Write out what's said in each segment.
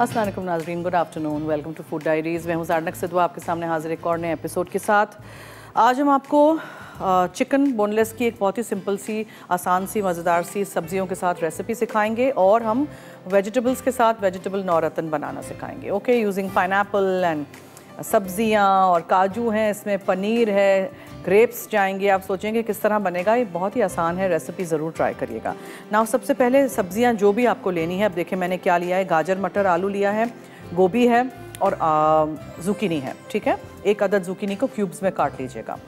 Aslam Nazreen good afternoon, welcome to food diaries. मैं हूँ जारनक सिद्धू आपके सामने हाजिर एक और नए एपिसोड के साथ। आज हम आपको चिकन बोनलेस की एक बहुत ही सिंपल सी, आसान सी, मज़ेदार सी सब्जियों के साथ रेसिपी सिखाएँगे और हम वेजिटेबल्स के साथ वेजिटेबल नौरतन बनाना सिखाएँगे। ओके यूजिंग पाइन एंड सब्ज़ियाँ और काजू हैं, इसमें पनीर है ग्रेप्स जाएँगे। आप सोचेंगे किस तरह बनेगा, ये बहुत ही आसान है रेसिपी ज़रूर ट्राई करिएगा। ना सबसे पहले सब्ज़ियाँ जो भी आपको लेनी है, अब देखिए मैंने क्या लिया है। गाजर, मटर, आलू लिया है, गोभी है और जुकीनी है, ठीक है? एक अदद जुकीनी को क्यूब्स में काट लीजिएगा।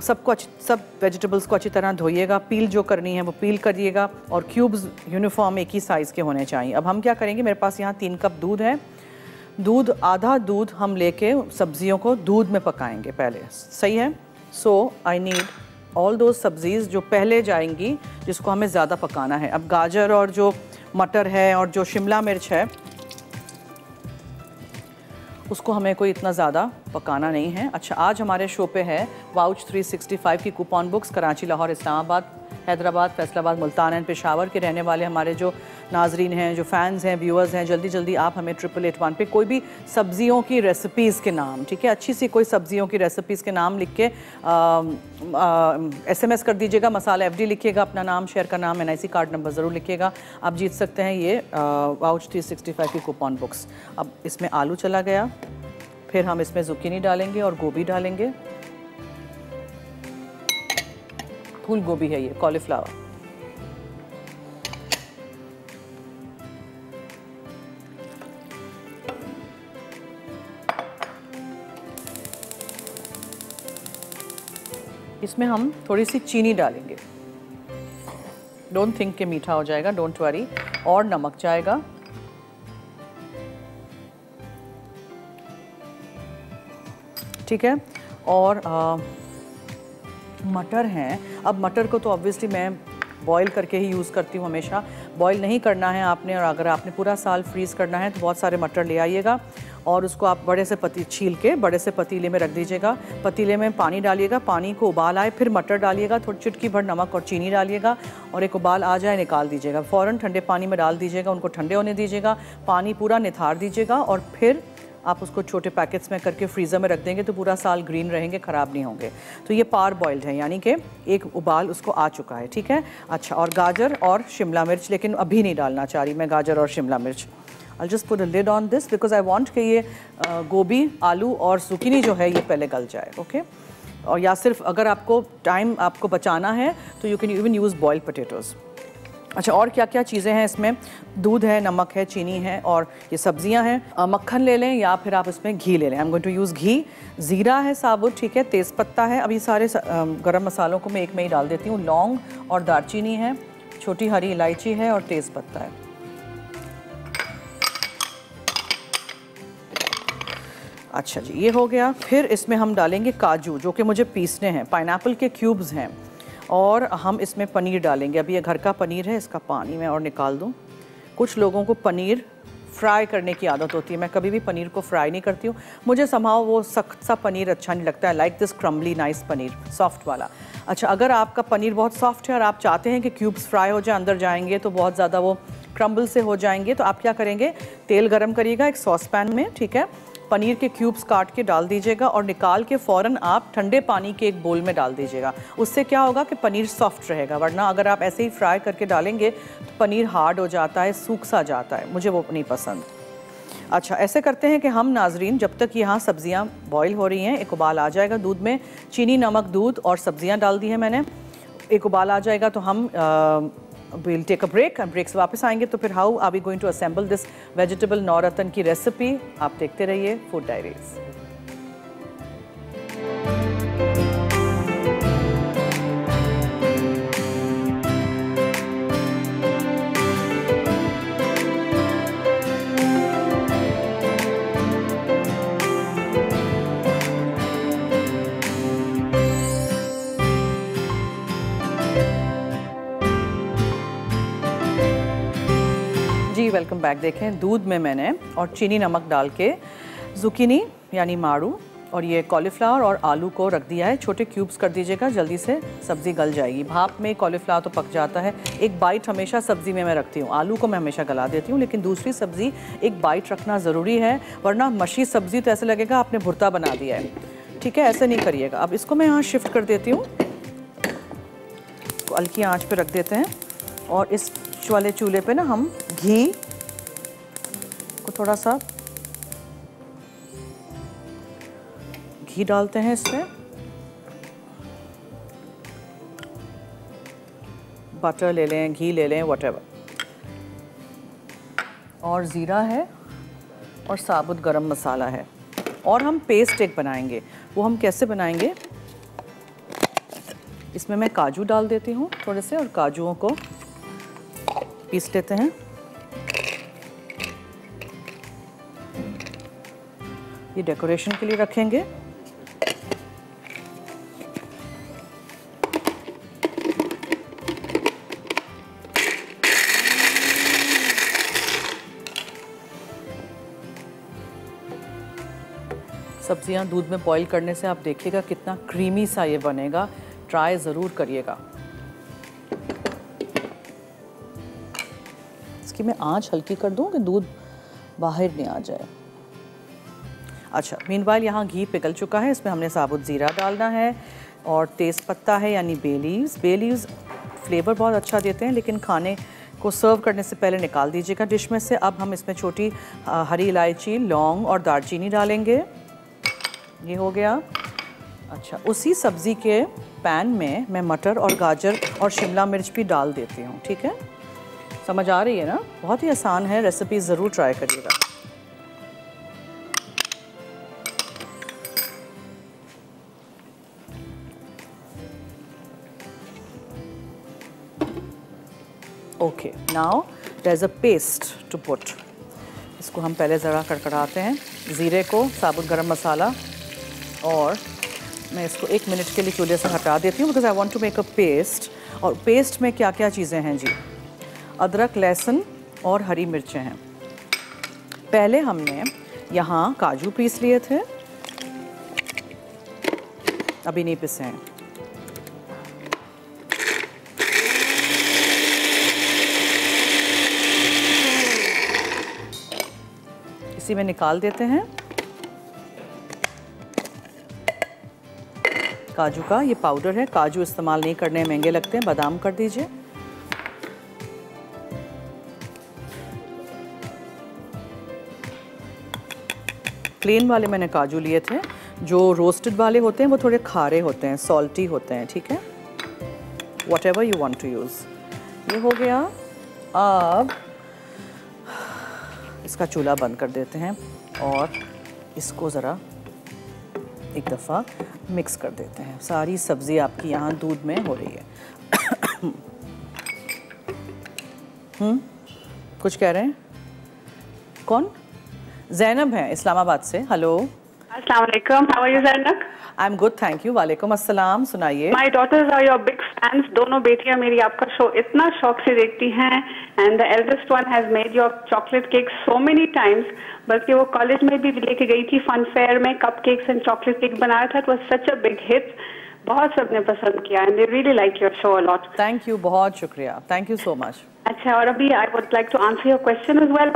सबको अच्छी, सब वेजिटेबल्स को अच्छी तरह धोइएगा। पील जो करनी है, वो पील करिएगा और क्यूब्स यूनिफॉर्म एक ही साइज़ के होने चाहिए। अब हम क्या करेंगे, मेरे पास यहाँ तीन कप दूध है दूध, आधा दूध हम लेके सब्जियों को दूध में पकाएँगे पहले। सही है? सो आई नीड ऑल दो सब्जीज़ जो पहले जाएँगी, जिसको हमें ज़्यादा पकाना है। अब गाजर और जो मटर है और जो शिमला मिर्च है, उसको हमें कोई इतना ज़्यादा पकाना नहीं है। अच्छा आज हमारे शो पे है वाउच 365 की coupon books Karachi, Lahore, Islamabad. Hyderabad, Faisalabad, Multan and Peshawar के रहने वाले हमारे जो नाजरीन हैं, जो फैंस हैं व्यूअर्स हैं, जल्दी जल्दी आप हमें ट्रिपल एट वन पे कोई भी सब्जियों की रेसिपीज़ के नाम, ठीक है? अच्छी सी कोई सब्जियों की रेसिपीज़ के नाम लिख के एस एम एस कर दीजिएगा, मसाला एफ़ डी लिखिएगा, अपना नाम शेयर का नाम N I C card number ज़रूर लिखिएगा। आप जीत सकते हैं ये वाउच थ्री सिक्सटी फाइव की कूपन बुक्स अब इसमें आलू चला गया, फिर हम इसमें जुकीनी डालेंगे और गोभी डालेंगे। फूल गोभी है ये कॉलीफ्लावर इसमें हम थोड़ी सी चीनी डालेंगे। डोंट थिंक के मीठा हो जाएगा डोंट वरी और नमक जाएगा। ठीक है? और आ, मटर हैं। अब मटर को तो ऑब्वियसली मैं बॉईल करके ही यूज़ करती हूँ हमेशा। बॉईल नहीं करना है आपने और अगर आपने पूरा साल फ्रीज़ करना है तो बहुत सारे मटर ले आइएगा और उसको आप बड़े से पती, छील के बड़े से पतीले में रख दीजिएगा। पतीले में पानी डालिएगा, पानी को उबाल आए, फिर मटर डालिएगा, थोड़ी चुटकी भर नमक और चीनी डालिएगा और एक उबाल आ जाए निकाल दीजिएगा। फ़ौरन ठंडे पानी में डाल दीजिएगा, उनको ठंडे होने दीजिएगा, पानी पूरा निथार दीजिएगा और फिर आप उसको छोटे पैकेट्स में करके फ्रीज़र में रख देंगे तो पूरा साल ग्रीन रहेंगे, ख़राब नहीं होंगे। तो ये पार बॉइल्ड है, यानी कि एक उबाल उसको आ चुका है, ठीक है? अच्छा और गाजर और शिमला मिर्च, लेकिन अभी नहीं डालना चाह रही मैं गाजर और शिमला मिर्च। I just put lid on this because I want कि ये गोभी, आलू और सुकीनी जो है ये पहले गल जाए ओके okay? और या सिर्फ़ अगर आपको टाइम आपको बचाना है तो you can even use boil potatoes अच्छा और क्या क्या चीज़ें हैं इसमें? दूध है, नमक है, चीनी है और ये सब्ज़ियाँ हैं। मक्खन ले लें या फिर आप इसमें घी ले लें। I am going to use ghee. ज़ीरा है साबुत, ठीक है, तेज़पत्ता है। अभी सारे गरम मसालों को मैं एक में ही डाल देती हूँ। लौंग और दालचीनी है, छोटी हरी इलायची है और तेज़पत्ता है। अच्छा जी, ये हो गया। फिर इसमें हम डालेंगे काजू, जो कि मुझे पीसने हैं। पाइन के क्यूब्स हैं। और हम इसमें पनीर डालेंगे। अभी ये घर का पनीर है, इसका पानी मैं और निकाल दूँ। कुछ लोगों को पनीर फ्राई करने की आदत होती है। मैं कभी भी पनीर को फ्राई नहीं करती हूँ। मुझे समाव वो सख्त सा पनीर अच्छा नहीं लगता। है like this crumbly nice paneer soft वाला। अच्छा अगर आपका पनीर बहुत सॉफ्ट है और आप चाहते हैं कि क्यूब्स फ्राई हो जाए, अंदर जाएँगे तो बहुत ज़्यादा वो क्रम्बल से हो जाएँगे। तो आप क्या करेंगे? तेल गर्म करिएगा एक सॉस पैन में, ठीक है? पनीर के क्यूब्स काट के डाल दीजिएगा और निकाल के फ़ौरन आप ठंडे पानी के एक बोल में डाल दीजिएगा। उससे क्या होगा कि पनीर सॉफ्ट रहेगा, वरना अगर आप ऐसे ही फ्राई करके डालेंगे तो पनीर हार्ड हो जाता है, सूख सा जाता है। मुझे वो नहीं पसंद। अच्छा ऐसे करते हैं कि हम नाजरीन, जब तक यहाँ सब्ज़ियाँ बॉईल हो रही हैं, एक उबाल आ जाएगा दूध में। चीनी, नमक, दूध और सब्ज़ियाँ डाल दी हैं मैंने। एक उबाल आ जाएगा तो हम we'll take a break. And break से वापस आएँगे तो फिर how are we going to assemble this vegetable nauratan की रेसिपी आप देखते रहिए फ़ूड डायरीज़ वेलकम बैक देखें, दूध में मैंने और चीनी नमक डाल के जुकीनी यानी मारू और ये कॉलीफ्लावर और आलू को रख दिया है। छोटे क्यूब्स कर दीजिएगा, जल्दी से सब्ज़ी गल जाएगी। भाप में कॉलीफ्लावर तो पक जाता है। एक बाइट हमेशा सब्ज़ी में मैं रखती हूँ। आलू को मैं हमेशा गला देती हूँ, लेकिन दूसरी सब्ज़ी एक बाइट रखना ज़रूरी है, वरना मशी सब्ज़ी तो ऐसे लगेगा, आपने भुरता बना दिया है। ठीक है, ऐसे नहीं करिएगा। अब इसको मैं यहाँ शिफ्ट कर देती हूँ। हल्की आँच पर रख देते हैं, और इस वाले चूल्हे पर ना हम घी को थोड़ा सा घी डालते हैं इसमें। बटर ले लें, घी ले लें वट और ज़ीरा है और साबुत गरम मसाला है। और हम पेस्ट एक बनाएँगे। वो हम कैसे बनाएँगे? इसमें मैं काजू डाल देती हूँ थोड़े से और काजुओं को पीस लेते हैं। ये डेकोरेशन के लिए रखेंगे। सब्ज़ियाँ दूध में बॉईल करने से आप देखिएगा कितना क्रीमी सा ये बनेगा। ट्राई ज़रूर करिएगा। इसकी मैं आँच हल्की कर दूँ कि दूध बाहर नहीं आ जाए। अच्छा मीनवाइल यहाँ घी पिघल चुका है, इसमें हमने साबुत ज़ीरा डालना है और तेज़ पत्ता है, यानी बे लीव्स बे फ्लेवर बहुत अच्छा देते हैं, लेकिन खाने को सर्व करने से पहले निकाल दीजिएगा डिश में से। अब हम इसमें छोटी हरी इलायची, लौंग और दालचीनी डालेंगे। ये हो गया। अच्छा उसी सब्ज़ी के पैन में मैं मटर और गाजर और शिमला मिर्च भी डाल देती हूँ, ठीक है? समझ आ रही है ना? बहुत ही आसान है रेसिपी ज़रूर ट्राई करिएगा। Okay now there is a paste to put इसको हम पहले ज़रा कड़कड़ाते हैं, ज़ीरे को, साबुत गरम मसाला, और मैं इसको एक मिनट के लिए चूल्हे से हटा देती हूँ because I want to make a paste और पेस्ट में क्या क्या चीज़ें हैं जी? अदरक, लहसुन और हरी मिर्चें हैं। पहले हमने यहाँ काजू पीस लिए थे। अभी नहीं पिसे हैं। इसी में निकाल देते हैं। काजू का ये पाउडर है। काजू इस्तेमाल नहीं करने महँगे लगते हैं। बादाम कर दीजिए। प्लेन वाले मैंने काजू लिए थे। जो रोस्टेड वाले होते हैं, वो थोड़े खारे होते हैं सॉल्टी होते हैं, ठीक है? Whatever you want to use ये हो गया। अब इसका चूल्हा बंद कर देते हैं और इसको ज़रा एक दफ़ा मिक्स कर देते हैं। सारी सब्ज़ी आपकी यहाँ दूध में हो रही है। हम्म कुछ कह रहे हैं? कौन? जैनब है इस्लामाबाद से। हेलो। अस्सलाम वालेकुम। How are you Zainab I am good thank you वालेकुम अस्सलाम सुनाइए my daughters are your big fans दोनों बेटियाँ मेरी आपका शो इतना शौक से देखती हैं. And the eldest one has made your chocolate cake so many times बल्कि वो कॉलेज में भी लेके गई थी फन फेयर में cupcakes and chocolate cake बनाया था. It was such a big hit बहुत सबने पसंद किया. And they really like your show a lot thank you बहुत शुक्रिया. थैंक यू सो मच अच्छा और अभी I would like to answer your question as well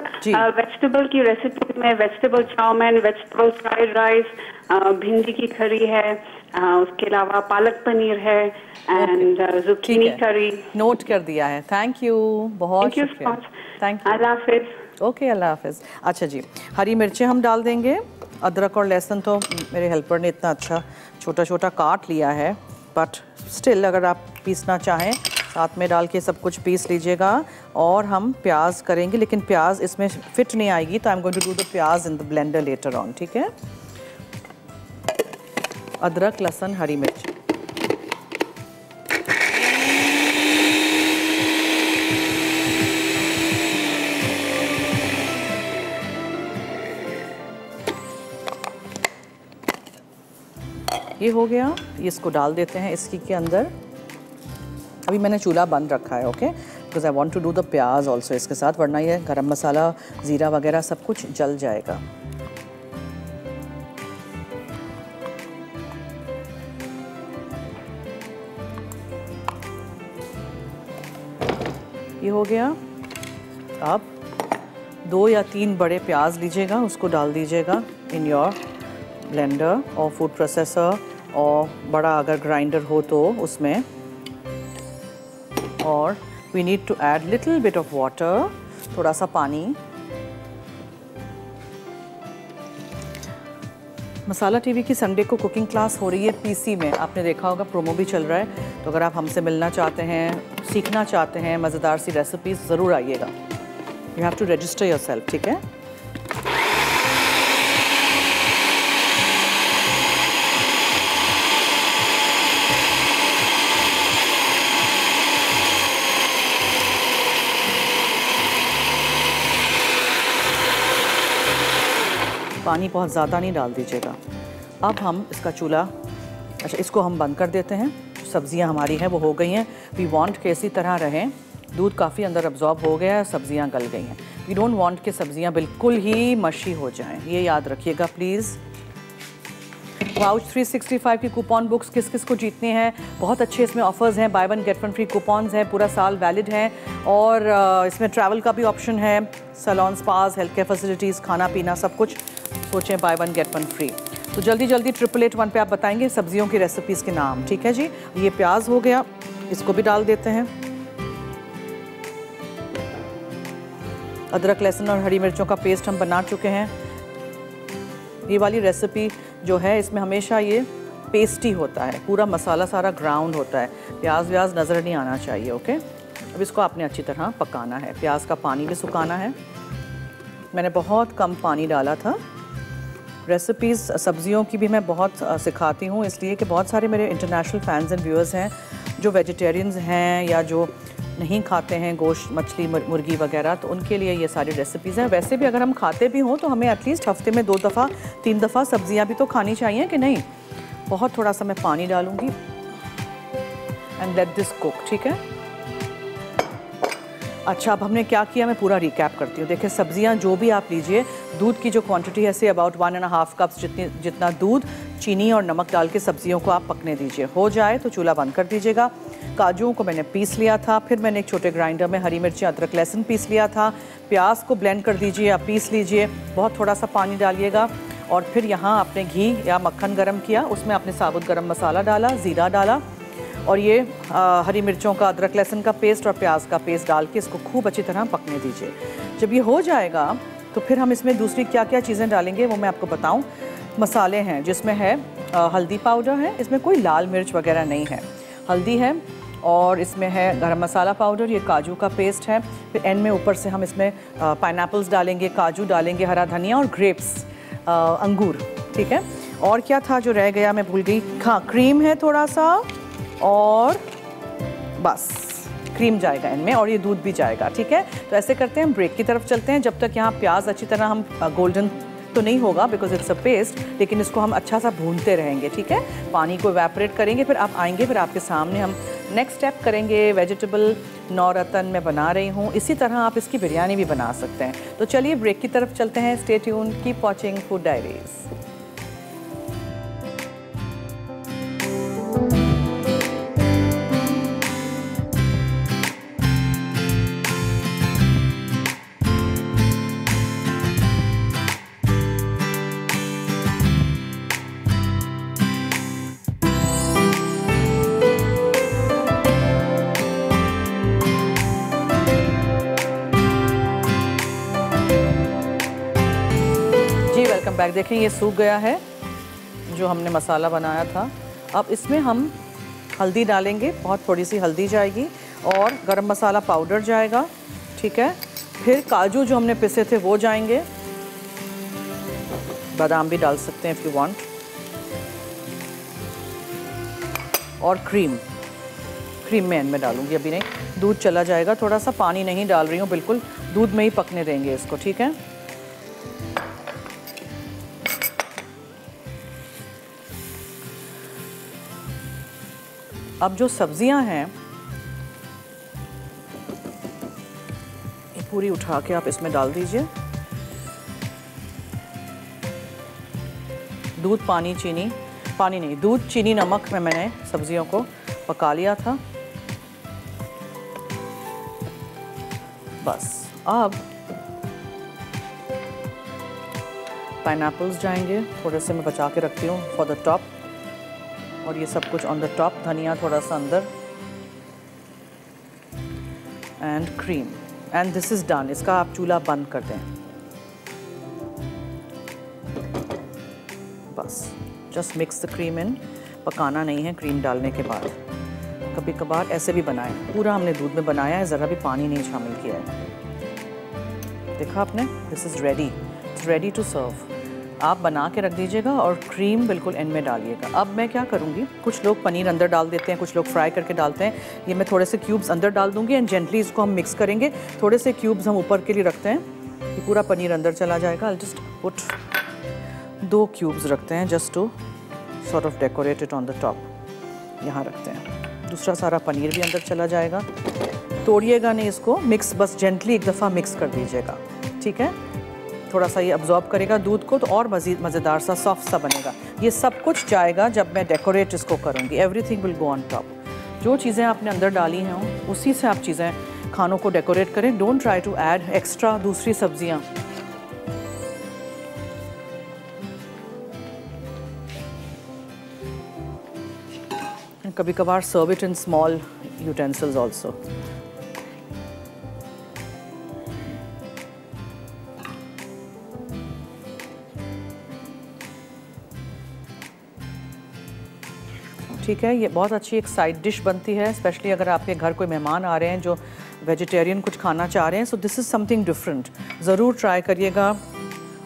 vegetable की रेसिपी में vegetable chowmein vegetable fried rice भिंडी की करी है उसके अलावा पालक पनीर है एंड जुकीनी करी नोट कर दिया है। थैंक यू बहुत थैंक यू अल्लाह हाफिज। ओके अल्लाह हाफिज़। अच्छा जी हरी मिर्चें हम डाल देंगे। अदरक और लहसुन तो मेरे हेल्पर ने इतना अच्छा छोटा छोटा काट लिया है बट स्टिल अगर आप पीसना चाहें साथ में डाल के सब कुछ पीस लीजिएगा और हम प्याज करेंगे लेकिन प्याज इसमें फिट नहीं आएगी तो I am going to do the pyaz in the blender later on ठीक है? अदरक, लहसन, हरी मिर्च। ये हो गया। ये इसको डाल देते हैं इसकी के अंदर। अभी मैंने चूल्हा बंद रखा है okay because I want to do the pyaz also इसके साथ, वरना ये गरम मसाला, ज़ीरा वगैरह सब कुछ जल जाएगा। ये हो गया। अब दो या तीन बड़े प्याज लीजिएगा, उसको डाल दीजिएगा इन योर ब्लेंडर और फ़ूड प्रोसेसर और बड़ा अगर ग्राइंडर हो तो उसमें। और we need to add little bit of water थोड़ा सा पानी। मसाला टीवी की संडे को कुकिंग क्लास हो रही है पीसी में। आपने देखा होगा प्रोमो भी चल रहा है। तो अगर आप हमसे मिलना चाहते हैं, सीखना चाहते हैं, मज़ेदार सी रेसिपीज़ ज़रूर आइएगा। You have to register yourself ठीक है? पानी बहुत ज़्यादा नहीं डाल दीजिएगा। अब हम इसका चूल्हा अच्छा इसको हम बंद कर देते हैं। सब्ज़ियाँ हमारी हैं, वो हो गई हैं। वी वांट के इसी तरह रहें। दूध काफ़ी अंदर अब्जॉर्ब हो गया है, सब्ज़ियाँ गल गई हैं। वी डोंट वांट के सब्ज़ियाँ बिल्कुल ही मशी हो जाएँ। ये याद रखिएगा प्लीज़ वाउच 365 की कूपन बुक्स किस किस को जीतनी हैं? बहुत अच्छे इसमें ऑफर्स हैं। Buy one get one free coupons हैं। पूरा साल वैलिड हैं। और इसमें ट्रैवल का भी ऑप्शन है। Salon spas health care facilities खाना पीना सब कुछ। सोचें buy one get one free तो जल्दी जल्दी ट्रिपल एट वन पे आप बताएँगे सब्जियों की रेसिपीज़ के नाम, ठीक है जी? ये प्याज हो गया, इसको भी डाल देते हैं। अदरक, लहसुन और हरी मिर्चों का पेस्ट हम बना चुके हैं। ये वाली रेसिपी जो है, इसमें हमेशा ये पेस्टी होता है, पूरा मसाला सारा ग्राउंड होता है। प्याज, व्याज नज़र नहीं आना चाहिए ओके अब इसको आपने अच्छी तरह पकाना है। प्याज का पानी भी सुखाना है। मैंने बहुत कम पानी डाला था। रेसिपीज़ सब्जियों की भी मैं बहुत सिखाती हूँ, इसलिए कि बहुत सारे मेरे इंटरनेशनल फैंस एंड व्यूअर्स हैं, जो वेजिटेरियंस हैं या जो नहीं खाते हैं गोश्त, मछली मुर्गी वगैरह तो उनके लिए ये सारी रेसिपीज़ हैं। वैसे भी अगर हम खाते भी हों तो हमें एटलीस्ट हफ़्ते में दो दफ़ा, तीन दफ़ा सब्ज़ियाँ भी तो खानी चाहिए कि नहीं? बहुत थोड़ा सा मैं पानी डालूँगी। एंड लेट दिस कुक ठीक है? अच्छा अब हमने क्या किया? मैं पूरा रिकैप करती हूँ। देखिए, सब्ज़ियाँ जो भी आप लीजिए, दूध की जो क्वांटिटी है से about one and half cups जितनी, जितना दूध, चीनी और नमक डाल के सब्जियों को आप पकने दीजिए। हो जाए तो चूल्हा बंद कर दीजिएगा। काजू को मैंने पीस लिया था, फिर मैंने एक छोटे ग्राइंडर में हरी मिर्ची, अदरक, लहसुन पीस लिया था। प्याज को ब्लेंड कर दीजिए या पीस लीजिए। बहुत थोड़ा सा पानी डालिएगा और फिर यहाँ आपने घी या मक्खन गर्म किया, उसमें आपने साबुत गर्म मसाला डाला, ज़ीरा डाला और ये आ, हरी मिर्चों का अदरक लहसुन का पेस्ट और प्याज का पेस्ट डाल के इसको खूब अच्छी तरह पकने दीजिए। जब ये हो जाएगा तो फिर हम इसमें दूसरी क्या क्या चीज़ें डालेंगे वो मैं आपको बताऊँ। मसाले हैं जिसमें है आ, हल्दी पाउडर है इसमें कोई लाल मिर्च वगैरह नहीं है। हल्दी है और इसमें है गरम मसाला पाउडर ये काजू का पेस्ट है। फिर एंड में ऊपर से हम इसमें पाइन डालेंगे काजू डालेंगे हरा धनिया और ग्रेप्स आ, अंगूर ठीक है? और क्या था जो रह गया मैं भूल गई। हाँ क्रीम है थोड़ा सा। और बस क्रीम जाएगा इनमें और ये दूध भी जाएगा, ठीक है? तो ऐसे करते हैं ब्रेक की तरफ़ चलते हैं। जब तक यहाँ प्याज अच्छी तरह हम गोल्डन तो नहीं होगा बिकॉज़ इट्स अ पेस्ट लेकिन इसको हम अच्छा सा भूनते रहेंगे, ठीक है? पानी को एवेपरेट करेंगे, फिर आप आएँगे, फिर आपके सामने हम नेक्स्ट स्टेप करेंगे। वेजिटेबल नौरतन मैं बना रही हूँ। इसी तरह आप इसकी बिरयानी भी बना सकते हैं। तो चलिए ब्रेक की तरफ़ चलते हैं। Stay tune keep watching food diaries देखें, ये सूख गया है, जो हमने मसाला बनाया था। अब इसमें हम हल्दी डालेंगे, बहुत थोड़ी सी हल्दी जाएगी और गरम मसाला पाउडर जाएगा, ठीक है? फिर काजू जो हमने पिसे थे, वो जाएँगे। बादाम भी डाल सकते हैं इफ़ यू वांट और क्रीम क्रीम में इनमें डालूँगी, अभी नहीं। दूध चला जाएगा, थोड़ा सा पानी नहीं डाल रही हूँ, बिल्कुल दूध में ही पकने देंगे इसको, ठीक है? अब जो सब्ज़ियाँ हैं पूरी उठा के आप इसमें डाल दीजिए। दूध, पानी, चीनी, पानी नहीं, दूध, चीनी, नमक में मैंने सब्जियों को पका लिया था। बस, अब पाइन जाएँगे, थोड़े से मैं बचा के रखती हूँ फॉर द टॉप और ये सब कुछ ऑन द टॉप धनिया थोड़ा सा अंदर and cream and this is done इसका आप चूल्हा बंद कर दें। बस। Just mix the cream in पकाना नहीं है क्रीम डालने के बाद। कभी कभार ऐसे भी बनाएँ। पूरा हमने दूध में बनाया है, ज़रा भी पानी नहीं शामिल किया है। देखा आपने? This is ready it's ready to serve आप बना के रख दीजिएगा और क्रीम बिल्कुल एंड में डालिएगा। अब मैं क्या करूँगी? कुछ लोग पनीर अंदर डाल देते हैं, कुछ लोग फ्राई करके डालते हैं। ये मैं थोड़े से क्यूब्स अंदर डाल दूँगी एंड जेंटली इसको हम मिक्स करेंगे। थोड़े से क्यूब्स हम ऊपर के लिए रखते हैं ये पूरा पनीर अंदर चला जाएगा। जस्ट पुट दो क्यूब्स रखते हैं just to sort of decorated on the top यहाँ रखते हैं। दूसरा सारा पनीर भी अंदर चला जाएगा। तोड़िएगा नहीं इसको। मिक्स बस जेंटली एक दफ़ा मिक्स कर दीजिएगा। ठीक है? थोड़ा सा ये अब्जॉर्ब करेगा दूध को तो और मज़ीद मज़ेदार सा सॉफ्ट सा बनेगा। ये सब कुछ जाएगा जब मैं डेकोरेट इसको करूँगी। Everything will go on top जो चीज़ें आपने अंदर डाली हैं, उसी से आप चीज़ें, खानों को डेकोरेट करें। Don't try to add extra दूसरी सब्ज़ियाँ। कभी कभार serve it in small utensils also ठीक है, ये बहुत अच्छी एक साइड डिश बनती है स्पेशली अगर आपके घर कोई मेहमान आ रहे हैं जो वेजिटेरियन कुछ खाना चाह रहे हैं so this is something different ज़रूर ट्राई करिएगा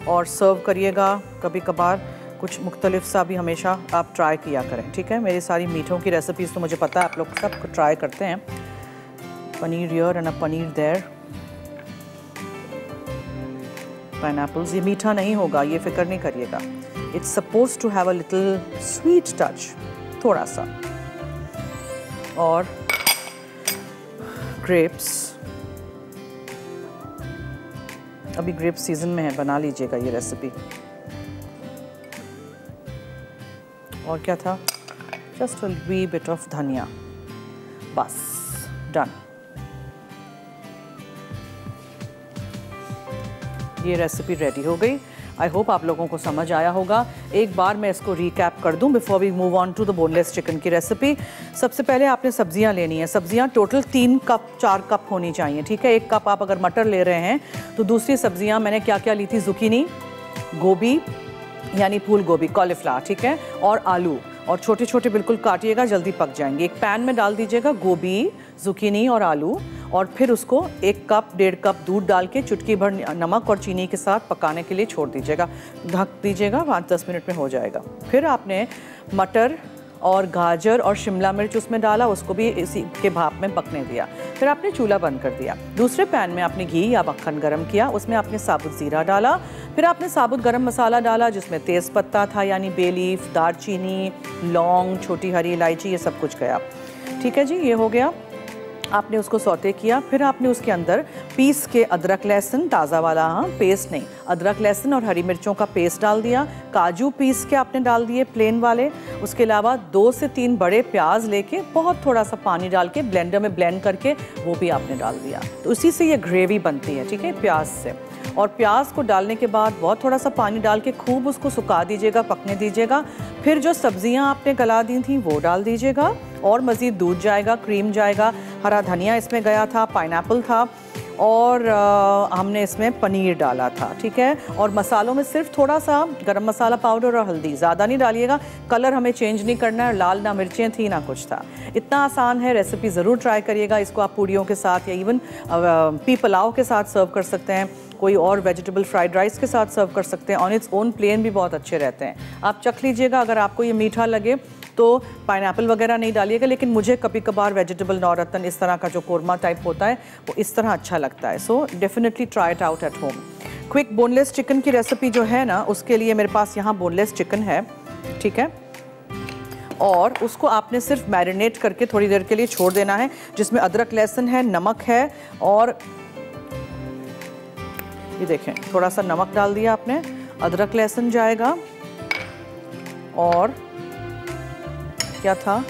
और सर्व करिएगा कभी कभार कुछ मुख्तलिफ़ सा भी हमेशा आप ट्राई किया करें, ठीक है? मेरी सारी मीठों की रेसिपीज़ तो मुझे पता है, आप लोग सब ट्राई करते हैं। Paneer here and a paneer there pine ये मीठा नहीं होगा, ये फ़िक्र नहीं करिएगा। It's suppose to have a little sweet touch थोड़ा सा और ग्रेप्स अभी ग्रेप सीज़न में है, बना लीजिएगा ये रेसिपी और क्या था? जस्ट वी बिट ऑफ़ धनिया। बस डन ये रेसिपी रेडी हो गई। आई होप आप लोगों को समझ आया होगा। एक बार मैं इसको रिकैप कर दूँ before we move on to the boneless chicken की रेसिपी सबसे पहले आपने सब्ज़ियाँ लेनी है। सब्ज़ियाँ टोटल तीन कप चार कप होनी चाहिए, ठीक है? एक कप आप अगर मटर ले रहे हैं तो दूसरी सब्ज़ियाँ मैंने क्या क्या ली थी? जुकीनी गोभी, यानी फूल गोभी कॉलीफ्लावर ठीक है? और आलू। और छोटे छोटे बिल्कुल काटिएगा, जल्दी पक जाएँगे। एक पैन में डाल दीजिएगा गोभी जुकीनी और आलू और फिर उसको एक कप, डेढ़ कप दूध डाल के चुटकी भर नमक और चीनी के साथ पकाने के लिए छोड़ दीजिएगा। ढक दीजिएगा, पाँच दस मिनट में हो जाएगा। फिर आपने मटर और गाजर और शिमला मिर्च उसमें डाला, उसको भी इसी के भाप में पकने दिया। फिर आपने चूल्हा बंद कर दिया। दूसरे पैन में आपने घी या मक्खन गरम किया, उसमें आपने साबुत ज़ीरा डाला। फिर आपने साबुत गरम मसाला डाला, जिसमें तेज़ पत्ता था, यानी बेलीफ दारचीनी लौंग, छोटी हरी इलायची, ये सब कुछ गया। ठीक है जी, ये हो गया। आपने उसको सौते किया, फिर आपने उसके अंदर पीस के अदरक लहसुन, ताज़ा वाला हाँ पेस्ट नहीं, अदरक लहसुन और हरी मिर्चों का पेस्ट डाल दिया, काजू पीस के आपने डाल दिए प्लेन वाले, उसके अलावा दो से तीन बड़े प्याज लेके बहुत थोड़ा सा पानी डाल के ब्लेंडर में ब्लेंड करके वो भी आपने डाल दिया। तो उसी से ये ग्रेवी बनती है, ठीक है, प्याज से। और प्याज को डालने के बाद बहुत थोड़ा सा पानी डाल के खूब उसको सुखा दीजिएगा पकने दीजिएगा। फिर जो सब्ज़ियाँ आपने गला दी थी वो डाल दीजिएगा और मज़ीद दूध जाएगा क्रीम जाएगा। हरा धनिया इसमें गया था पाइन था और आ, हमने इसमें पनीर डाला था ठीक है? और मसालों में सिर्फ़ थोड़ा सा गरम मसाला पाउडर और हल्दी ज़्यादा नहीं डालिएगा। कलर हमें चेंज नहीं करना है लाल ना मिर्चें थी ना कुछ था। इतना आसान है रेसिपी ज़रूर ट्राई करिएगा इसको आप पूड़ियों के साथ या इवन पी पुलाव के साथ सर्व कर सकते हैं। कोई और वेजिटेबल फ्राइड राइस के साथ सर्व कर सकते हैं। ऑन इट्स ओन प्लेन भी बहुत अच्छे रहते हैं। आप चख लीजिएगा, अगर आपको ये मीठा लगे तो पाइन वगैरह नहीं डालिएगा, लेकिन मुझे कभी कभार वेजिटेबल नौरतन इस तरह का जो कौरमा टाइप होता है, वो इस तरह अच्छा लगता है। So definitely try it out at home quick boneless chicken की रेसिपी जो है ना, उसके लिए मेरे पास यहाँ बोनलेस चिकन है। ठीक है? और उसको आपने सिर्फ़ मैरिनेट करके थोड़ी देर के लिए छोड़ देना है, जिसमें अदरक लहसुन है, नमक है, और ये देखें थोड़ा सा नमक डाल दिया आपने, अदरक लहसुन जाएगा, और क्या था?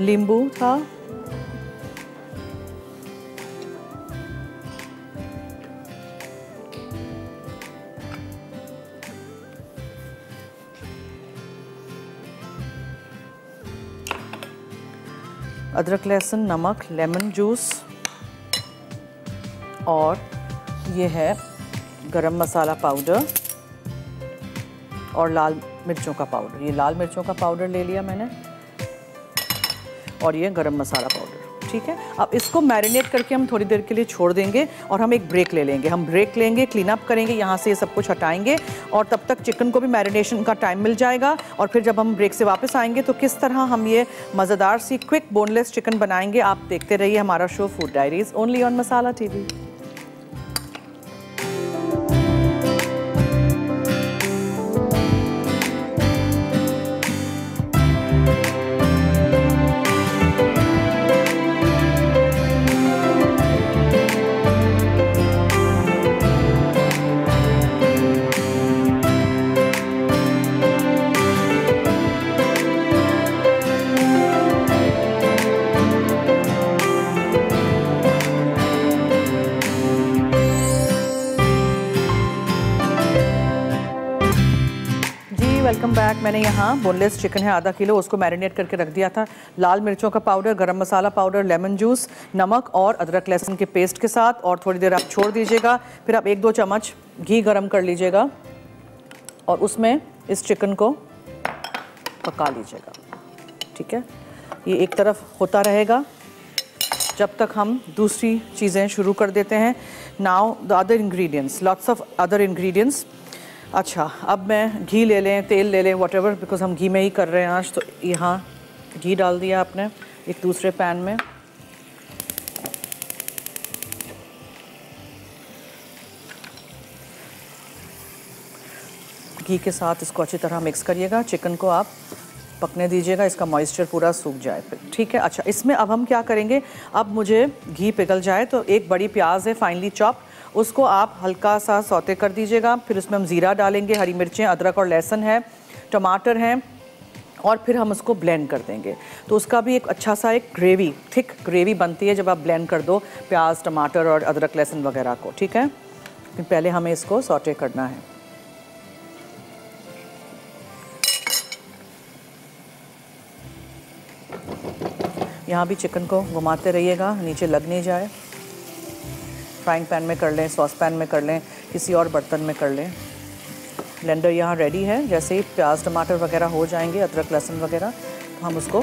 नींबू था। अदरक, लहसुन, नमक, लेमन जूस, और ये है गरम मसाला पाउडर और लाल मिर्चों का पाउडर। ये लाल मिर्चों का पाउडर ले लिया मैंने और ये गरम मसाला पाउडर, ठीक है? अब इसको मैरिनेट करके हम थोड़ी देर के लिए छोड़ देंगे और हम एक ब्रेक ले लेंगे। हम ब्रेक लेंगे, क्लीन अप करेंगे, यहाँ से ये सब कुछ हटाएँगे और तब तक चिकन को भी मैरिनेशन का टाइम मिल जाएगा और फिर जब हम ब्रेक से वापस आएँगे तो किस तरह हम ये मज़ेदार सी क्विक बोनलेस चिकन बनाएँगे, आप देखते रहिए हमारा show food diaries, only on Masala TV. मैंने यहाँ बोनलेस चिकन है, आधा किलो, उसको मैरिनेट करके रख दिया था। लाल मिर्चों का पाउडर गरम मसाला पाउडर लेमन जूस नमक और अदरक लहसुन के पेस्ट के साथ और थोड़ी देर आप छोड़ दीजिएगा। फिर आप एक दो चम्मच घी गरम कर लीजिएगा और उसमें इस चिकन को पका लीजिएगा। ठीक है? ये एक तरफ़ होता रहेगा। जब तक हम दूसरी चीज़ें शुरू कर देते हैं now the other ingredients lots of other ingredients अच्छा अब मैं घी ले लें, तेल ले लें वट बिकॉज़ हम घी में ही कर रहे हैं आज तो यहाँ घी डाल दिया आपने, एक दूसरे पैन में। घी के साथ इसको अच्छी तरह मिक्स करिएगा चिकन को आप पकने दीजिएगा, इसका मॉइस्चर पूरा सूख जाए फिर, ठीक है? अच्छा इसमें अब हम क्या करेंगे? अब मुझे घी पिघल जाए तो एक बड़ी प्याज है फाइनली चॉप उसको आप हल्का सा सौते कर दीजिएगा। फिर उसमें हम ज़ीरा डालेंगे, हरी मिर्चें, अदरक और लहसुन है, टमाटर हैं और फिर हम उसको ब्लेंड कर देंगे। तो उसका भी एक अच्छा सा एक ग्रेवी थिक ग्रेवी बनती है जब आप ब्लेंड कर दो प्याज, टमाटर और अदरक, लहसुन वगैरह को, ठीक है? फिर पहले हमें इसको सौटे करना है। यहाँ भी चिकन को घुमाते रहिएगा, नीचे लग नहीं जाए। फ्राइंग पैन में कर लें सॉस पैन में कर लें, किसी और बर्तन में कर लें। ब्लेंडर यहाँ रेडी है, जैसे ही प्याज, टमाटर वगैरह हो जाएँगे, अदरक, लहसुन वगैरह तो हम उसको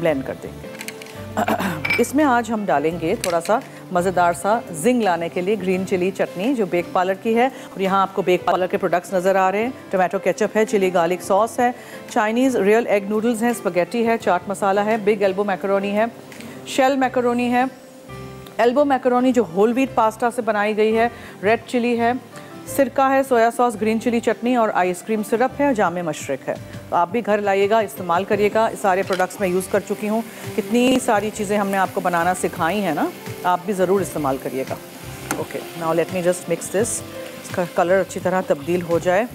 ब्लेंड कर देंगे। इसमें आज हम डालेंगे थोड़ा सा मज़ेदार सा जिंग लाने के लिए ग्रीन चिली चटनी, जो बेक पार्लर की है। और यहाँ आपको बेक पार्लर के प्रोडक्ट्स नज़र आ रहे हैं। टोमेटो केचप है, चिली गार्लिक सॉस है, चाइनीज़ रियल एग नूडल्स हैं स्पगेटी है, चाट मसाला है बिग एल्बो मैकरोनी है शेल मैकरोनी है। एल्बो मैकरोनी जो होल व्हीट पास्ता से बनाई गई है रेड चिली है, सिरका है सोया सॉस ग्रीन चिली चटनी और आइसक्रीम सिरप है जाम मशरक है। तो आप भी घर लाइएगा, इस्तेमाल करिएगा सारे प्रोडक्ट्स मैं यूज़ कर चुकी हूँ। कितनी सारी चीज़ें हमने आपको बनाना सिखाई हैं ना, आप भी ज़रूर इस्तेमाल करिएगा। Okay now let me just mix this इसका कलर अच्छी तरह तब्दील हो जाए।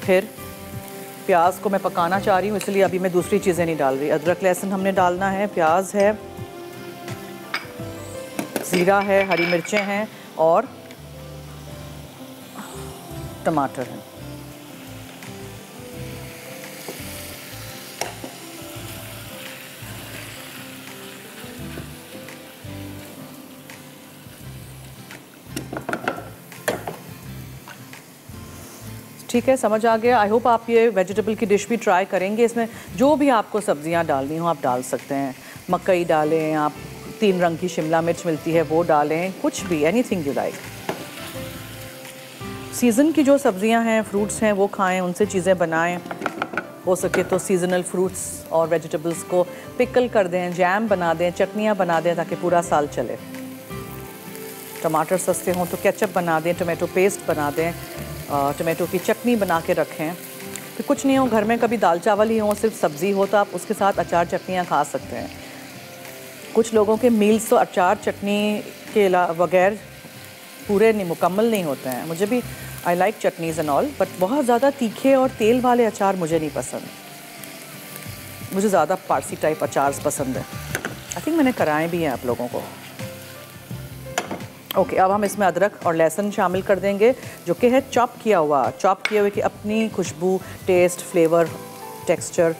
फिर प्याज को मैं पकाना चाह रही हूँ, इसलिए अभी मैं दूसरी चीज़ें नहीं डाल रही। अदरक लहसुन हमने डालना है, प्याज है ज़ीरा है, हरी मिर्चें हैं और टमाटर हैं। ठीक है, समझ आ गया। आई होप आप ये वेजिटेबल की डिश भी ट्राई करेंगे। इसमें जो भी आपको सब्ज़ियाँ डालनी हो, आप डाल सकते हैं। मकई डालें, आप तीन रंग की शिमला मिर्च मिलती है, वो डालें, कुछ भी anything you like season की जो सब्ज़ियाँ हैं फ्रूट्स हैं, वो खाएँ, उनसे चीज़ें बनाएँ। हो सके तो सीजनल फ्रूट्स और वेजिटेबल्स को पिकल कर दें जैम बना दें, चटनियाँ बना दें, ताकि पूरा साल चले। टमाटर सस्ते हों तो केचप बना दें टमाटो पेस्ट बना दें टमाटो की चटनी बना के रखें। फिर कुछ नहीं हो, घर में कभी दाल चावल ही हो, सिर्फ़ सब्ज़ी हो तो आप उसके साथ अचार चटनियाँ खा सकते हैं। कुछ लोगों के मील्स तो अचार चटनी के बगैर पूरे नहीं मुकम्मल नहीं होते हैं। मुझे भी I like chutneys and all but बहुत ज़्यादा तीखे और तेल वाले अचार मुझे नहीं पसंद। मुझे ज़्यादा पारसी टाइप अचार पसंद है। आई थिंक मैंने कराए भी हैं आप लोगों को। ओके okay, अब हम इसमें अदरक और लहसुन शामिल कर देंगे जो कि है चॉप किया हुआ। चॉप किए हुए कि अपनी खुशबू टेस्ट फ्लेवर टेक्सचर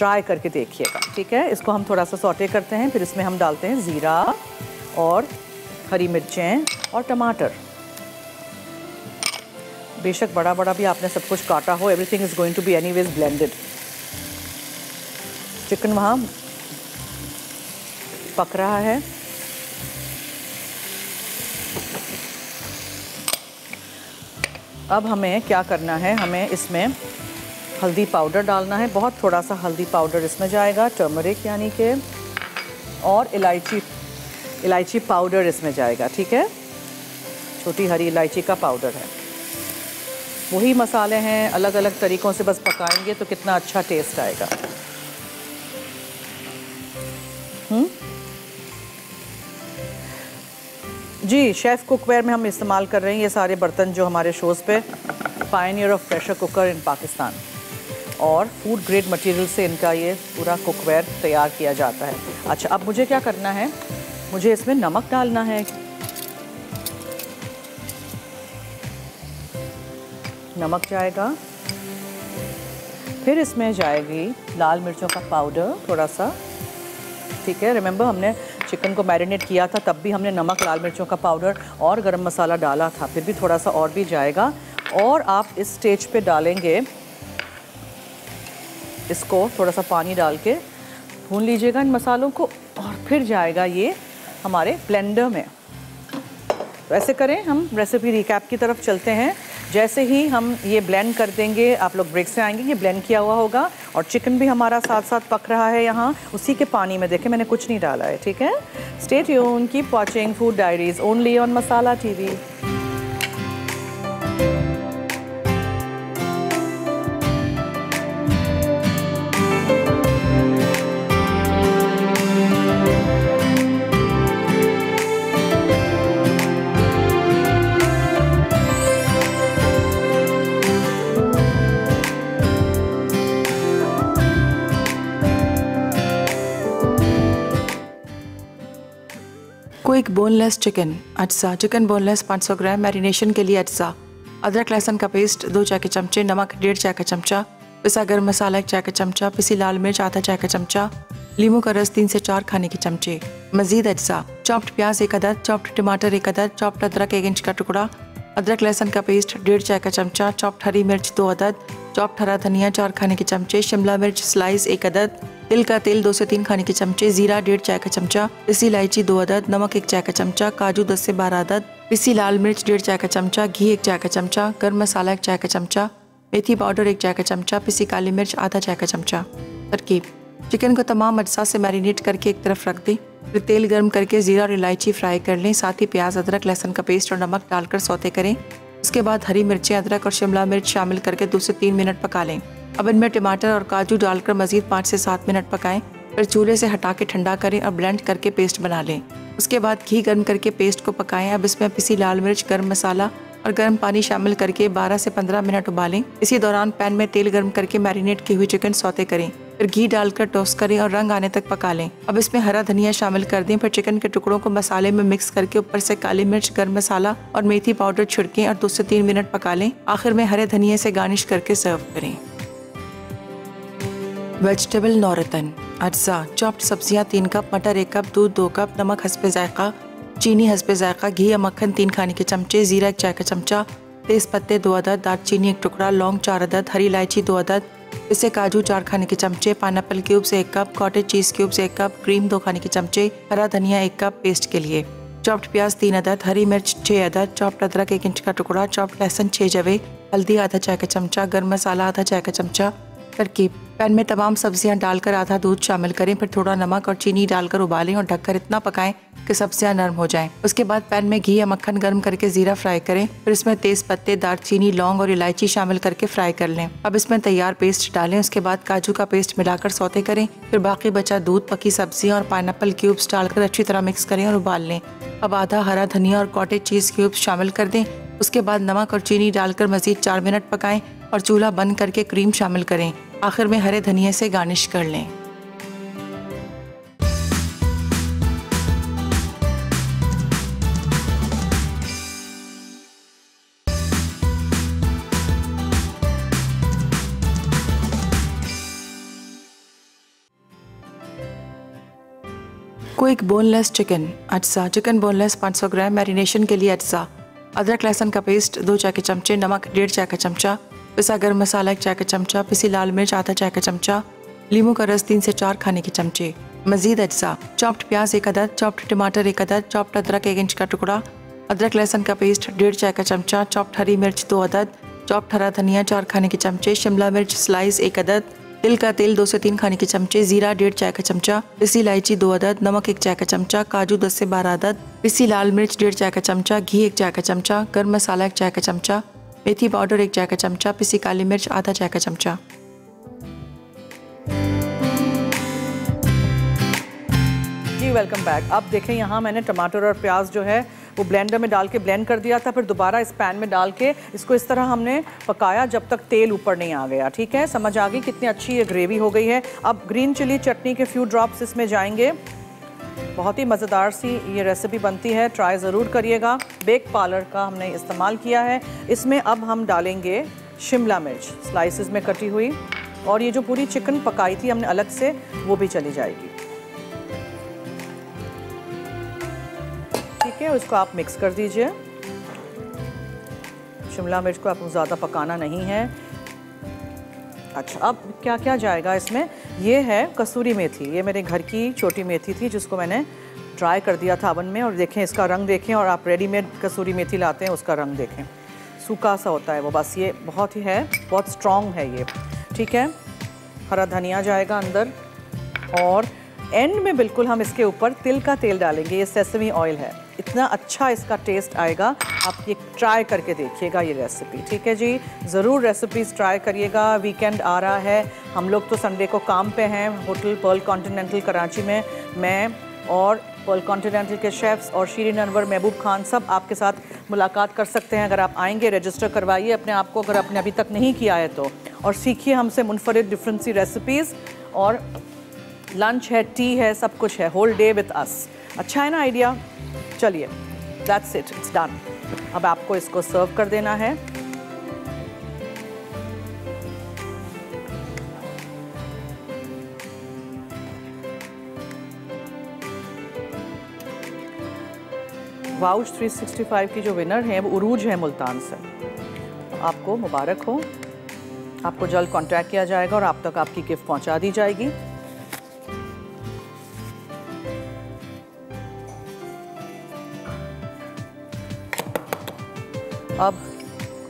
ट्राई करके देखिएगा, ठीक है? इसको हम थोड़ा सा सौटे करते हैं, फिर इसमें हम डालते हैं ज़ीरा और हरी मिर्चें और टमाटर। बेशक बड़ा बड़ा भी आपने सब कुछ काटा हो everything is going to be any veg blended chicken वहाँ पक रहा है। अब हमें क्या करना है? हमें इसमें हल्दी पाउडर डालना है। बहुत थोड़ा सा हल्दी पाउडर इसमें जाएगा, टर्मरिक यानी कि, और इलायची इलायची पाउडर इसमें जाएगा, ठीक है? छोटी हरी इलायची का पाउडर है। वही मसाले हैं अलग अलग तरीक़ों से बस पकाएँगे तो कितना अच्छा टेस्ट आएगा। हुँ? जी, शेफ़ कुकवेयर में हम इस्तेमाल कर रहे हैं ये सारे बर्तन जो हमारे शोज़ पे pioneer of pressure cooker in Pakistan और फ़ूड ग्रेड मटेरियल से इनका ये पूरा कुकवेयर तैयार किया जाता है। अच्छा अब मुझे क्या करना है? मुझे इसमें नमक डालना है। नमक जाएगा। फिर इसमें जाएगी लाल मिर्चों का पाउडर थोड़ा सा ठीक है रिमेंबर हमने चिकन को मैरिनेट किया था, तब भी हमने नमक, लाल मिर्चों का पाउडर और गरम मसाला डाला था, फिर भी थोड़ा सा और भी जाएगा। और आप इस स्टेज पे डालेंगे इसको थोड़ा सा पानी डाल के भून लीजिएगा इन मसालों को और फिर जाएगा ये हमारे ब्लेंडर में। तो ऐसे करें, हम रेसिपी रिकैप की तरफ़ चलते हैं। जैसे ही हम ये ब्लेंड कर देंगे, आप लोग ब्रेक से आएँगे, ये ब्लेंड किया हुआ होगा और चिकन भी हमारा साथ साथ पक रहा है यहाँ। उसी के पानी में देखें, मैंने कुछ नहीं डाला है, ठीक है? Stay tune keep watching food diaries only on Masala TV quick boneless chicken अज्जा चिकन बोनलेस 500 ग्राम मैरिनेशन के लिए अज्जा अदरक, लहसुन का पेस्ट दो चाय के चमचे, नमक, डेढ़ चाय का चमचा, पिसा गर्म मसाला एक चाय का चमचा, पिसी लाल मिर्च आधा चाय का चमचा, लीमू का रस तीन से चार खाने के चमचे। मजीद अज्जा चॉप्ड प्याज एक अदद, चॉप्ड टमाटर एक अदद, चॉप्ड अदरक एक इंच का टुकड़ा, अदरक, लहसुन का पेस्ट डेढ़ चाय का चमचा, चॉप्ड हरी मिर्च दो अदद चॉप्ड हरा धनिया, चार खाने के चमचे, शिमला मिर्च, स्लाइस, एक अदद। तिल का तेल, दो से तीन खाने के चमचे, जीरा, डेढ़ चाय का चमचा पिसी इलायची, दो अदद, नमक, एक चाय का चमचा, काजू, दस से बारह अदद पिसी लाल मिर्च, डेढ़ चाय का चमचा, घी, एक चाय का चमचा, गर्म मसाला, एक चाय का चमचा, मेथी पाउडर, एक चाय का चमचा, पिसी काली मिर्च, आधा चाय का चमचा। तरकीब। चिकन को तमाम अज्जा से मैरिनेट करके एक तरफ़ रख दें। फिर तेल गर्म करके ज़ीरा और इलायची फ्राई कर लें। साथ ही प्याज, अदरक, लहसुन का पेस्ट और नमक डालकर सौते करें। उसके बाद हरी मिर्चें, अदरक और शिमला मिर्च शामिल करके दो से तीन मिनट पका लें। अब इनमें टमाटर और काजू डालकर मजीद पाँच से सात मिनट पकाएँ, फिर चूल्हे से हटा के ठंडा करें और ब्लेंड करके पेस्ट बना लें। उसके बाद घी गर्म करके पेस्ट को पकाएँ। अब इसमें पिसी लाल मिर्च, गर्म मसाला और गर्म पानी शामिल करके 12 से 15 मिनट उबालें। इसी दौरान पैन में तेल गर्म करके मैरिनेट की हुई चिकन सौते करें। फिर घी डालकर टोस्ट करें और रंग आने तक पका लें। अब इसमें हरा धनिया शामिल कर दें, फिर चिकन के टुकड़ों को मसाले में मिक्स करके ऊपर से काली मिर्च, गर्म मसाला और मेथी पाउडर छिड़कें और दो से तीन मिनट पका लें। आखिर में हरे धनिया से गार्निश करके सर्व करें। वेजिटेबल नौरतन अज्जा चॉप्ड सब्ज़ियाँ तीन कप मटर एक कप दूध दो कप नमक हंसपे जायका, चीनी हंसपे जायका, घी या मक्खन तीन खाने के चमचे, जीरा एक चाय का चमचा, तेज पत्ते दो अदद, दालचीनी एक टुकड़ा, लौंग चार अदद, हरी इलायची दो अदद इससे काजू, चार खाने के चमचे, पाइनएप्पल क्यूब्स, एक कप, कॉटेज चीज़ क्यूब्स, एक कप, क्रीम, दो खाने के चमचे, हरा धनिया, एक कप पेस्ट के लिए। चॉप्ड प्याज, तीन अदद हरी मिर्च छः अदद चॉप्ड अदरक, एक इंच का टुकड़ा, चॉप्ड लहसुन छः जवे, हल्दी, आधा चाय का चमचा, गर्म मसाला, आधा चाय का चमचा तरकीब पैन में तमाम सब्ज़ियाँ डालकर आधा दूध शामिल करें, फिर थोड़ा नमक और चीनी डालकर उबालें और ढककर इतना पकाएँ कि सब्ज़ियाँ नरम हो जाएँ। उसके बाद पैन में घी या मक्खन गर्म करके जीरा फ्राई करें, फिर इसमें तेज पत्ते दालचीनी लौंग और इलायची शामिल करके फ्राई कर लें। अब इसमें तैयार पेस्ट डालें, उसके बाद काजू का पेस्ट मिलाकर सौते करें, फिर बाकी बचा दूध, पकी सब्ज़ियाँ और पाइनएप्पल क्यूब्स डालकर अच्छी तरह मिक्स करें और उबाल लें। अब आधा हरा धनिया और कॉटेज चीज़ क्यूब्स शामिल कर दें, उसके बाद नमक और चीनी डालकर मजीद चार मिनट पकाएँ और चूल्हा बंद करके क्रीम शामिल करें। आखिर में हरे धनिया से गार्निश कर लें। क्विक बोनलेस चिकन अज्जा। चिकन बोनलेस 500 ग्राम मैरिनेशन के लिए अज्जा। अदरक लहसुन का पेस्ट दो चाय के चमचे, नमक, डेढ़ चाय का चमचा। पिसा गर्म मसाला एक चाय का चमचा, पिसी लाल मिर्च, आधा चाय का चमचा, लीमू का रस तीन से चार खाने के चमचे, मजीद अज्जा चॉप्ड प्याज एक अदद चॉप्ड टमाटर एक अदद चॉप्ड अदरक एक इंच का टुकड़ा, अदरक, लहसुन का पेस्ट डेढ़ चाय का चमचा चॉप्ड हरी मिर्च दो अदद चॉप्ड हरा धनिया चार खाने के चमचे, शिमला मिर्च स्लाइस एक अदद, तिल का तेल दो से तीन खाने के चमचे, जीरा डेढ़ चाय का चमचा, पिसी इलायची दो अदद, नमक एक चाय का चमचा, काजू दस से बारह अदद, पिसी लाल मिर्च डेढ़ चाय का चमचा, घी एक चाय का चमचा, गर्म मसाला एक चाय का चमचा मेथी पाउडर, एक चाय का चमचा, पिसी काली मिर्च, आधा चाय का चमचा। जी वेलकम बैक अब देखें यहाँ मैंने टमाटर और प्याज जो है, वो ब्लेंडर में डाल के ब्लेंड कर दिया था, फिर दोबारा इस पैन में डाल के इसको इस तरह हमने पकाया जब तक तेल ऊपर नहीं आ गया, ठीक है? समझ आ गई कितनी अच्छी ये ग्रेवी हो गई है। अब ग्रीन चिली चटनी के फ्यू ड्रॉप्स इसमें जाएँगे। बहुत ही मज़ेदार सी ये रेसिपी बनती है। ट्राई ज़रूर करिएगा। बेक पार्लर का हमने इस्तेमाल किया है। इसमें अब हम डालेंगे शिमला मिर्च। स्लाइसिस में कटी हुई। और ये जो पूरी चिकन पकाई थी हमने अलग से, वो भी चली जाएगी। ठीक है, उसको आप मिक्स कर दीजिए। शिमला मिर्च को आपको ज़्यादा पकाना नहीं है। अच्छा अब क्या क्या जाएगा इसमें? ये है कसूरी मेथी। ये मेरे घर की छोटी मेथी थी जिसको मैंने ड्राई कर दिया था अवन में और देखें, इसका रंग देखें और आप रेडीमेड कसूरी मेथी लाते हैं, उसका रंग देखें। सूखा सा होता है वो, बस ये बहुत ही है, बहुत स्ट्रॉन्ग है ये। ठीक है? हरा धनिया जाएगा अंदर और एंड में बिल्कुल हम इसके ऊपर तिल का तेल डालेंगे। ये सेसमी ऑयल है। इतना अच्छा इसका टेस्ट आएगा। आप ये ट्राई करके देखिएगा ये रेसिपी ठीक है जी? ज़रूर रेसिपीज़ ट्राई करिएगा। वीकेंड आ रहा है। हम लोग तो संडे को काम पे हैं, होटल पर्ल कॉन्टिनेंटल कराची में। मैं और पर्ल कॉन्टिनेंटल के शेफ्स और शीरिन अनवर महबूब खान सब आपके साथ मुलाकात कर सकते हैं। अगर आप आएँगे रजिस्टर करवाइए अपने आप को, अगर आपने अभी तक नहीं किया है तो। और सीखिए हमसे मुनफरद डिफरेंट सी रेसिपीज़ और लंच है टी है, सब कुछ है। होल डे विथ अस अच्छा है ना आइडिया चलिए दैट्स इट इट्स डन अब आपको इसको सर्व कर देना है। वाउच 365 की जो विनर है, वो उरूज है मुल्तान से। आपको मुबारक हो। आपको जल्द कांटेक्ट किया जाएगा और आप तक आपकी गिफ्ट पहुँचा दी जाएगी। अब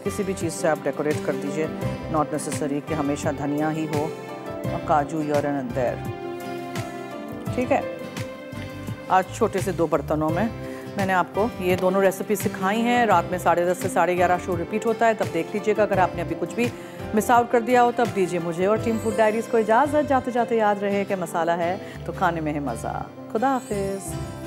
किसी भी चीज़ से आप डेकोरेट कर दीजिए। नॉट नेसेसरी कि हमेशा धनिया ही हो और काजू यर एंड देर ठीक है? आज छोटे से दो बर्तनों में मैंने आपको ये दोनों रेसिपी सिखाई हैं। रात में साढ़े दस से साढ़े ग्यारह शो रिपीट होता है, तब देख लीजिएगा। अगर आपने अभी कुछ भी मिस आउट कर दिया हो, तब दीजिए मुझे और टीम फ़ूड डायरीज़ को इजाज़त। जाते जाते याद रहे कि मसाला है तो खाने में है मज़ा। खुदा हाफिज़।